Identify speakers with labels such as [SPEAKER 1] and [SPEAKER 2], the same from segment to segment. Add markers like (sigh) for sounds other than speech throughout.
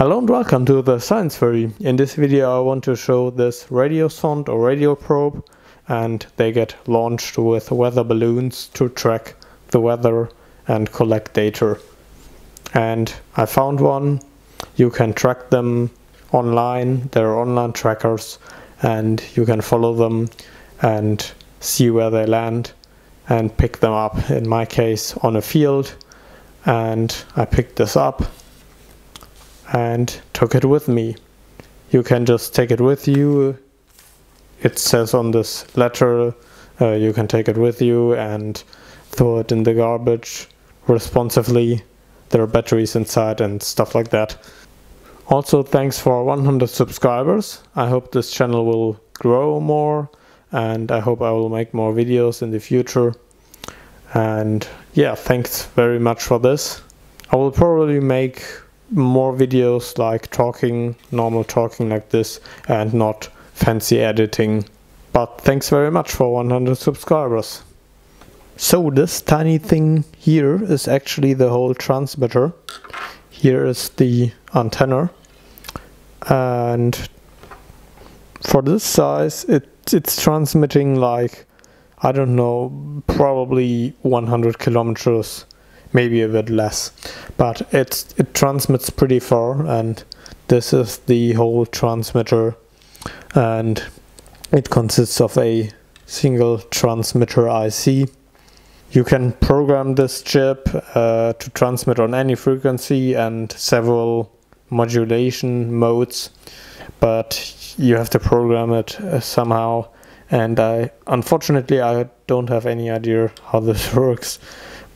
[SPEAKER 1] Hello and welcome to the Science Furry. In this video I want to show this radio sonde or radio probe and they get launched with weather balloons to track the weather and collect data. And I found one, you can track them online, there are online trackers and you can follow them and see where they land and pick them up, in my case on a field and I picked this up and took it with me. You can just take it with you. It says on this letter uh, you can take it with you and throw it in the garbage responsively. There are batteries inside and stuff like that. Also, thanks for 100 subscribers. I hope this channel will grow more and I hope I will make more videos in the future. And yeah, thanks very much for this. I will probably make more videos like talking, normal talking like this and not fancy editing. But thanks very much for 100 subscribers. So this tiny thing here is actually the whole transmitter. Here is the antenna and for this size it it's transmitting like I don't know probably 100 kilometers maybe a bit less. But it it transmits pretty far and this is the whole transmitter. And it consists of a single transmitter IC you can program this chip uh, to transmit on any frequency and several modulation modes but you have to program it uh, somehow. And I unfortunately I don't have any idea how this (laughs) works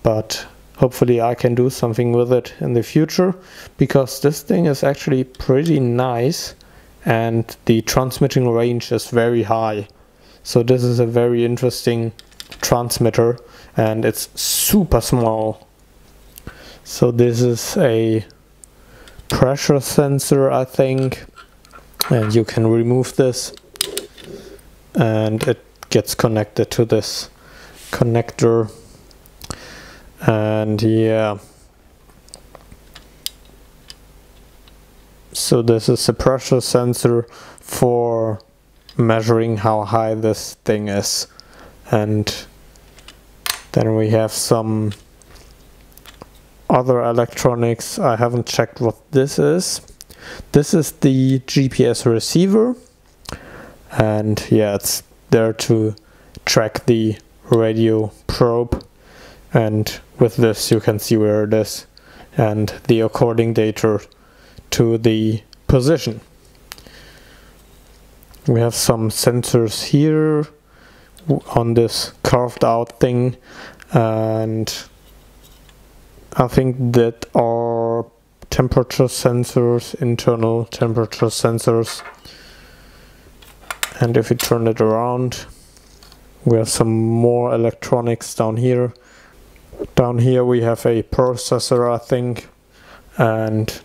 [SPEAKER 1] but hopefully I can do something with it in the future because this thing is actually pretty nice and the transmitting range is very high. So this is a very interesting transmitter and it's super small. So this is a pressure sensor I think and you can remove this and it gets connected to this connector and yeah. So this is a pressure sensor for measuring how high this thing is. And then we have some other electronics. I haven't checked what this is. This is the GPS receiver. And yeah it's there to track the radio probe. And with this you can see where it is and the according data to the position. We have some sensors here on this carved out thing and I think that are temperature sensors, internal temperature sensors and if we turn it around we have some more electronics down here down here we have a processor I think and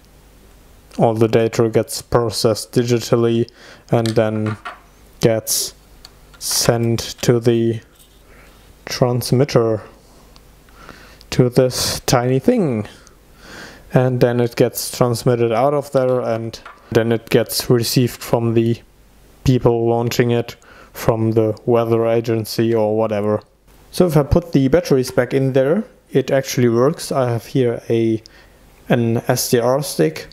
[SPEAKER 1] all the data gets processed digitally and then gets sent to the transmitter to this tiny thing and then it gets transmitted out of there and then it gets received from the people launching it from the weather agency or whatever. So if I put the batteries back in there, it actually works. I have here a an SDR stick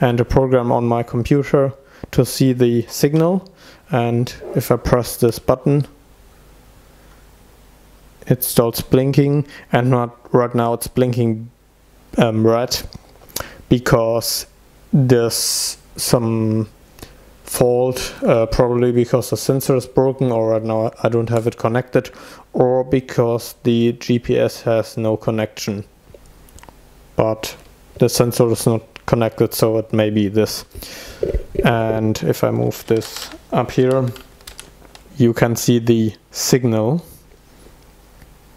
[SPEAKER 1] and a program on my computer to see the signal and if I press this button it starts blinking and not right now it's blinking um, red because there's some fault, uh, probably because the sensor is broken or right now I don't have it connected or because the GPS has no connection. But the sensor is not connected so it may be this. And if I move this up here, you can see the signal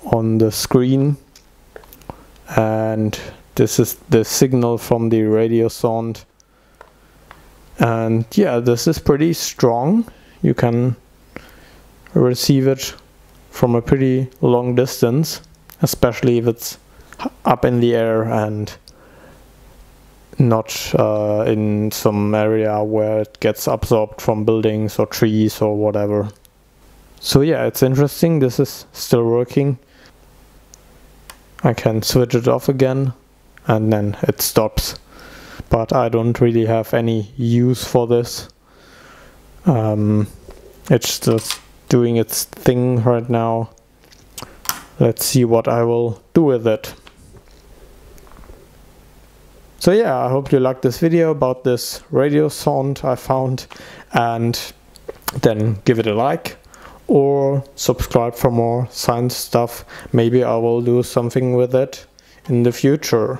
[SPEAKER 1] on the screen and this is the signal from the radio sonde and yeah this is pretty strong you can receive it from a pretty long distance especially if it's up in the air and not uh, in some area where it gets absorbed from buildings or trees or whatever. So yeah, it's interesting. This is still working. I can switch it off again and then it stops. But I don't really have any use for this. Um, it's just doing its thing right now. Let's see what I will do with it. So yeah, I hope you liked this video about this radio sonde I found and then give it a like or subscribe for more science stuff. Maybe I will do something with it in the future.